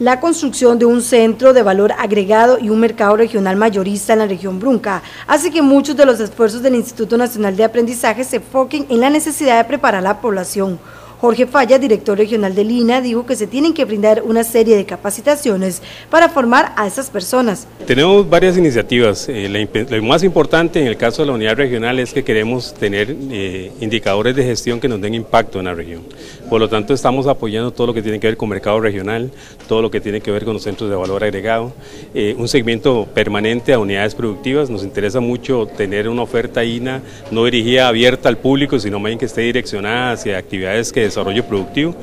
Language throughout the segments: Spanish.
la construcción de un centro de valor agregado y un mercado regional mayorista en la región Brunca, hace que muchos de los esfuerzos del Instituto Nacional de Aprendizaje se enfoquen en la necesidad de preparar a la población. Jorge Falla, director regional de Lina, dijo que se tienen que brindar una serie de capacitaciones para formar a esas personas. Tenemos varias iniciativas. Eh, lo más importante en el caso de la unidad regional es que queremos tener eh, indicadores de gestión que nos den impacto en la región. Por lo tanto, estamos apoyando todo lo que tiene que ver con mercado regional, todo lo que tiene que ver con los centros de valor agregado, eh, un segmento permanente a unidades productivas. Nos interesa mucho tener una oferta INA no dirigida abierta al público, sino más bien que esté direccionada hacia actividades que desarrollo productivo.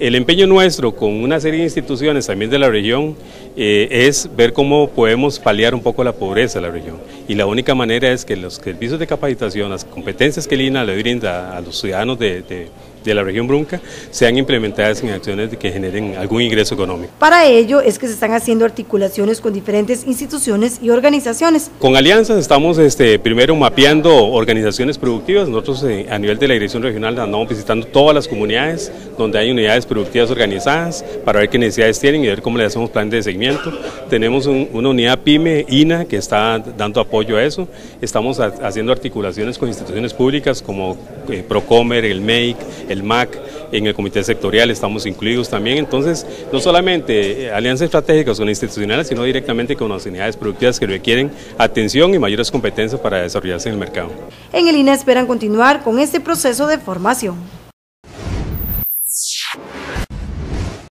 El empeño nuestro con una serie de instituciones también de la región eh, es ver cómo podemos paliar un poco la pobreza de la región. Y la única manera es que los servicios de capacitación, las competencias que el INA le brinda a los ciudadanos de, de de la región Brunca sean implementadas en acciones que generen algún ingreso económico. Para ello es que se están haciendo articulaciones con diferentes instituciones y organizaciones. Con alianzas estamos este, primero mapeando organizaciones productivas, nosotros eh, a nivel de la dirección regional andamos visitando todas las comunidades donde hay unidades productivas organizadas para ver qué necesidades tienen y ver cómo le hacemos plan de seguimiento. Tenemos una unidad PYME, INA, que está dando apoyo a eso. Estamos haciendo articulaciones con instituciones públicas como eh, Procomer, el MEIC, el MAC, en el comité sectorial estamos incluidos también, entonces no solamente eh, alianzas estratégicas con institucionales, sino directamente con las unidades productivas que requieren atención y mayores competencias para desarrollarse en el mercado. En el INA esperan continuar con este proceso de formación.